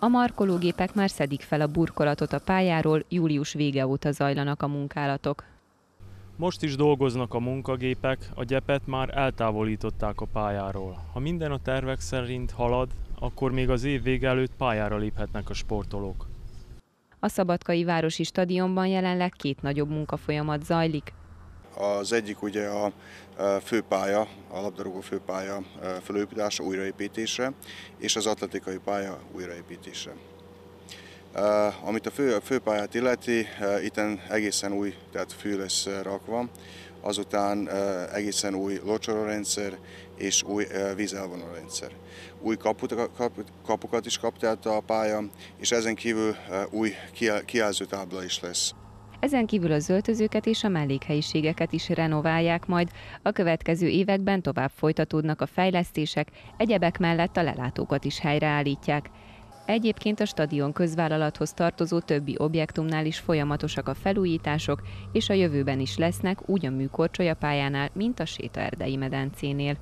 A markológépek már szedik fel a burkolatot a pályáról, július vége óta zajlanak a munkálatok. Most is dolgoznak a munkagépek, a gyepet már eltávolították a pályáról. Ha minden a tervek szerint halad, akkor még az év vége előtt pályára léphetnek a sportolók. A Szabadkai Városi Stadionban jelenleg két nagyobb munkafolyamat zajlik. Az egyik ugye a főpálya, a labdarúgó főpálya felépítése, újraépítése, és az atletikai pálya újraépítése. Amit a fő, főpályát illeti, itten egészen új, tehát fű lesz rakva, azután egészen új locsolórendszer és új vízelvonórendszer. Új kaput, kapukat is kapta a pálya, és ezen kívül új kijelzőtábla is lesz. Ezen kívül az öltözőket és a mellékhelyiségeket is renoválják majd. A következő években tovább folytatódnak a fejlesztések, egyebek mellett a lelátókat is helyreállítják. Egyébként a stadion közvállalathoz tartozó többi objektumnál is folyamatosak a felújítások, és a jövőben is lesznek úgy a műkorcsolya pályánál, mint a sétaerdei medencénél.